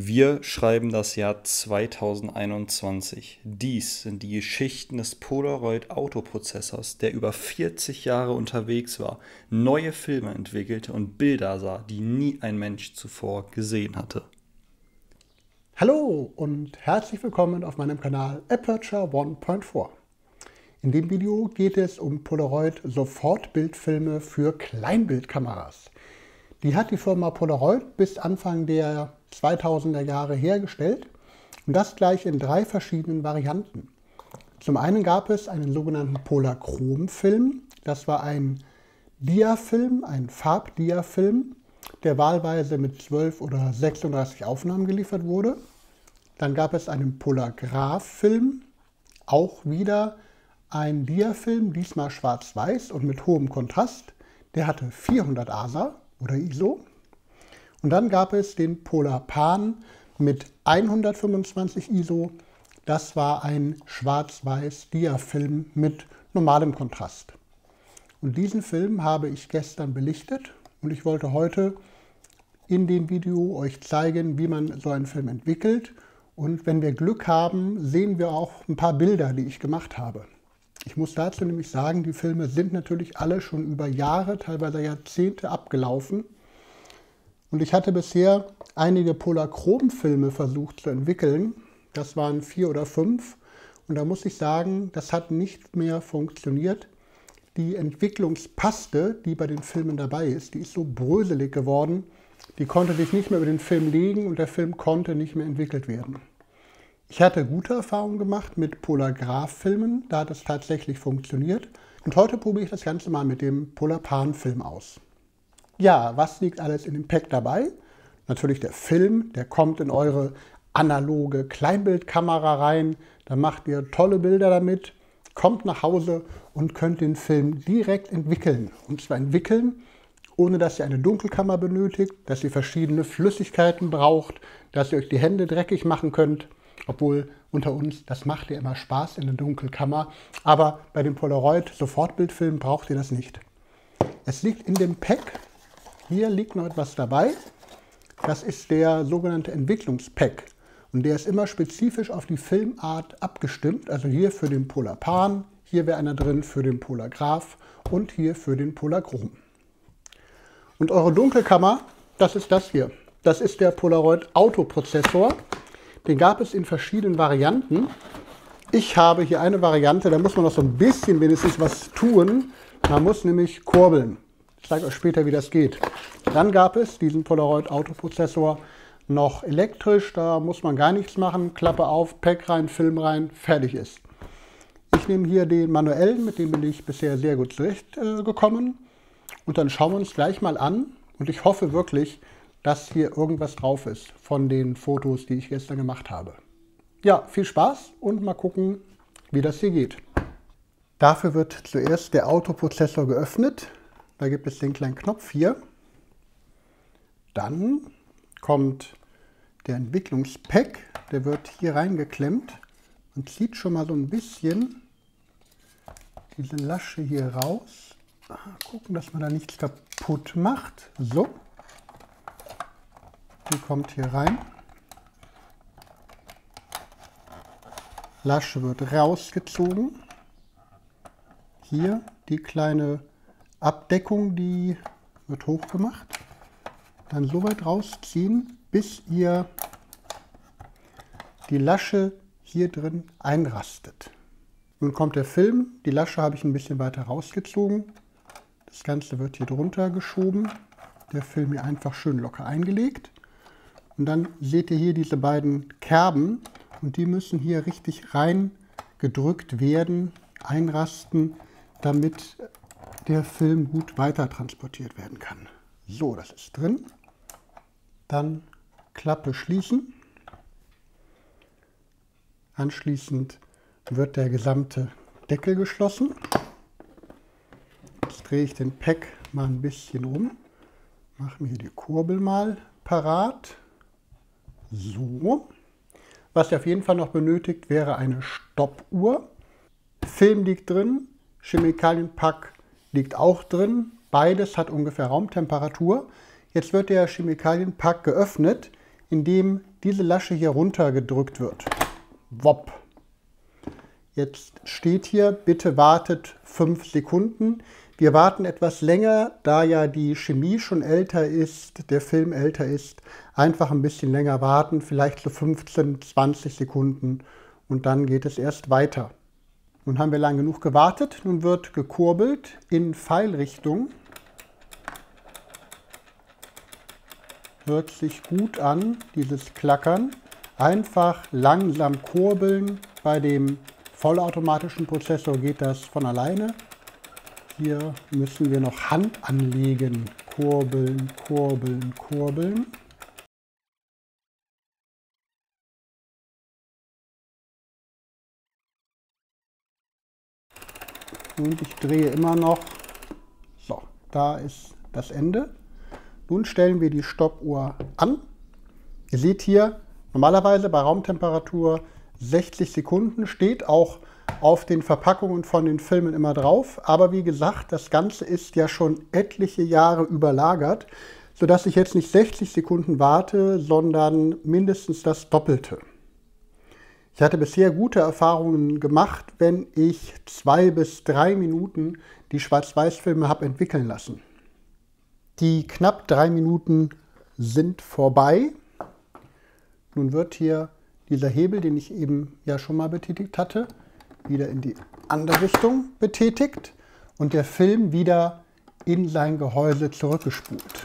Wir schreiben das Jahr 2021. Dies sind die Geschichten des Polaroid Autoprozessors, der über 40 Jahre unterwegs war, neue Filme entwickelte und Bilder sah, die nie ein Mensch zuvor gesehen hatte. Hallo und herzlich willkommen auf meinem Kanal Aperture 1.4. In dem Video geht es um Polaroid Sofortbildfilme für Kleinbildkameras. Die hat die Firma Polaroid bis Anfang der 2000er Jahre hergestellt und das gleich in drei verschiedenen Varianten. Zum einen gab es einen sogenannten Polachrom-Film. Das war ein Diafilm, ein Farbdiafilm, der wahlweise mit 12 oder 36 Aufnahmen geliefert wurde. Dann gab es einen Polagraph-Film, auch wieder ein Diafilm, diesmal schwarz-weiß und mit hohem Kontrast. Der hatte 400 ASA oder ISO. Und dann gab es den Polarpan mit 125 ISO. Das war ein schwarz-weiß Diafilm mit normalem Kontrast. Und diesen Film habe ich gestern belichtet und ich wollte heute in dem Video euch zeigen, wie man so einen Film entwickelt. Und wenn wir Glück haben, sehen wir auch ein paar Bilder, die ich gemacht habe. Ich muss dazu nämlich sagen, die Filme sind natürlich alle schon über Jahre, teilweise Jahrzehnte abgelaufen. Und ich hatte bisher einige Polachrom-Filme versucht zu entwickeln. Das waren vier oder fünf. Und da muss ich sagen, das hat nicht mehr funktioniert. Die Entwicklungspaste, die bei den Filmen dabei ist, die ist so bröselig geworden, die konnte sich nicht mehr über den Film legen und der Film konnte nicht mehr entwickelt werden. Ich hatte gute Erfahrungen gemacht mit Polargraph-Filmen, da hat es tatsächlich funktioniert. Und heute probiere ich das Ganze mal mit dem Polarpan-Film aus. Ja, was liegt alles in dem Pack dabei? Natürlich der Film, der kommt in eure analoge Kleinbildkamera rein. Da macht ihr tolle Bilder damit, kommt nach Hause und könnt den Film direkt entwickeln. Und zwar entwickeln, ohne dass ihr eine Dunkelkammer benötigt, dass ihr verschiedene Flüssigkeiten braucht, dass ihr euch die Hände dreckig machen könnt. Obwohl unter uns, das macht ja immer Spaß in der Dunkelkammer. Aber bei dem Polaroid Sofortbildfilm braucht ihr das nicht. Es liegt in dem Pack hier liegt noch etwas dabei. Das ist der sogenannte Entwicklungspack. Und der ist immer spezifisch auf die Filmart abgestimmt. Also hier für den Polarpan, hier wäre einer drin für den Polargraph und hier für den Polarchrom. Und eure Dunkelkammer, das ist das hier. Das ist der Polaroid Autoprozessor. Den gab es in verschiedenen Varianten. Ich habe hier eine Variante, da muss man noch so ein bisschen wenigstens was tun. Man muss nämlich kurbeln. Ich zeige euch später, wie das geht. Dann gab es diesen Polaroid Autoprozessor noch elektrisch. Da muss man gar nichts machen. Klappe auf, Pack rein, Film rein, fertig ist. Ich nehme hier den manuellen, mit dem bin ich bisher sehr gut zurechtgekommen. Äh, und dann schauen wir uns gleich mal an. Und ich hoffe wirklich, dass hier irgendwas drauf ist von den Fotos, die ich gestern gemacht habe. Ja, viel Spaß und mal gucken, wie das hier geht. Dafür wird zuerst der Autoprozessor geöffnet. Da gibt es den kleinen Knopf hier. Dann kommt der Entwicklungspack, der wird hier reingeklemmt und zieht schon mal so ein bisschen diese Lasche hier raus. Gucken, dass man da nichts kaputt macht. So. Die kommt hier rein. Lasche wird rausgezogen. Hier die kleine Abdeckung, die wird hochgemacht. Dann so weit rausziehen, bis ihr die Lasche hier drin einrastet. Nun kommt der Film. Die Lasche habe ich ein bisschen weiter rausgezogen. Das Ganze wird hier drunter geschoben. Der Film hier einfach schön locker eingelegt. Und dann seht ihr hier diese beiden Kerben und die müssen hier richtig rein gedrückt werden, einrasten, damit der Film gut weiter transportiert werden kann. So, das ist drin. Dann Klappe schließen. Anschließend wird der gesamte Deckel geschlossen. Jetzt drehe ich den Pack mal ein bisschen um. Mache mir die Kurbel mal parat. So. Was ihr auf jeden Fall noch benötigt, wäre eine Stoppuhr. Film liegt drin, Chemikalienpack liegt auch drin. Beides hat ungefähr Raumtemperatur. Jetzt wird der Chemikalienpack geöffnet. indem diese Lasche hier runter gedrückt wird. Wop. Jetzt steht hier, bitte wartet 5 Sekunden. Wir warten etwas länger, da ja die Chemie schon älter ist, der Film älter ist. Einfach ein bisschen länger warten, vielleicht so 15, 20 Sekunden und dann geht es erst weiter. Nun haben wir lang genug gewartet, nun wird gekurbelt in Pfeilrichtung. Hört sich gut an, dieses Klackern. Einfach langsam kurbeln. Bei dem vollautomatischen Prozessor geht das von alleine. Hier müssen wir noch Hand anlegen. Kurbeln, kurbeln, kurbeln. Und ich drehe immer noch. So, da ist das Ende. Nun stellen wir die Stoppuhr an. Ihr seht hier, normalerweise bei Raumtemperatur 60 Sekunden, steht auch auf den Verpackungen von den Filmen immer drauf. Aber wie gesagt, das Ganze ist ja schon etliche Jahre überlagert, sodass ich jetzt nicht 60 Sekunden warte, sondern mindestens das Doppelte. Ich hatte bisher gute Erfahrungen gemacht, wenn ich zwei bis drei Minuten die Schwarz-Weiß-Filme habe entwickeln lassen. Die knapp drei Minuten sind vorbei. Nun wird hier dieser Hebel, den ich eben ja schon mal betätigt hatte, wieder in die andere Richtung betätigt und der Film wieder in sein Gehäuse zurückgespult.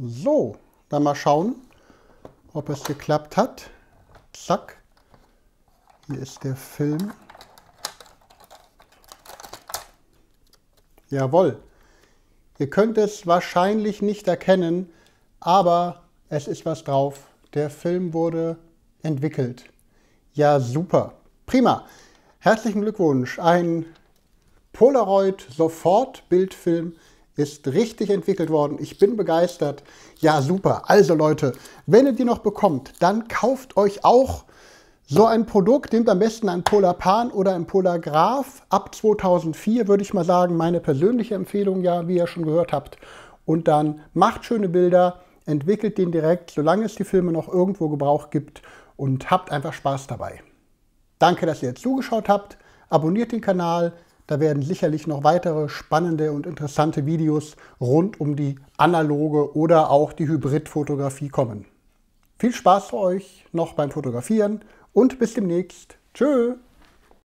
So, dann mal schauen, ob es geklappt hat. Zack, hier ist der Film. Jawohl. Ihr könnt es wahrscheinlich nicht erkennen, aber es ist was drauf. Der Film wurde entwickelt. Ja, super. Prima. Herzlichen Glückwunsch. Ein Polaroid Sofort-Bildfilm ist richtig entwickelt worden. Ich bin begeistert. Ja, super. Also Leute, wenn ihr die noch bekommt, dann kauft euch auch so ein Produkt. Nehmt am besten ein Polarpan oder ein Polargraph. Ab 2004 würde ich mal sagen, meine persönliche Empfehlung, ja, wie ihr schon gehört habt. Und dann macht schöne Bilder, entwickelt den direkt, solange es die Filme noch irgendwo Gebrauch gibt und habt einfach Spaß dabei. Danke, dass ihr jetzt zugeschaut habt. Abonniert den Kanal, da werden sicherlich noch weitere spannende und interessante Videos rund um die analoge oder auch die Hybridfotografie kommen. Viel Spaß für euch noch beim Fotografieren und bis demnächst. Tschö!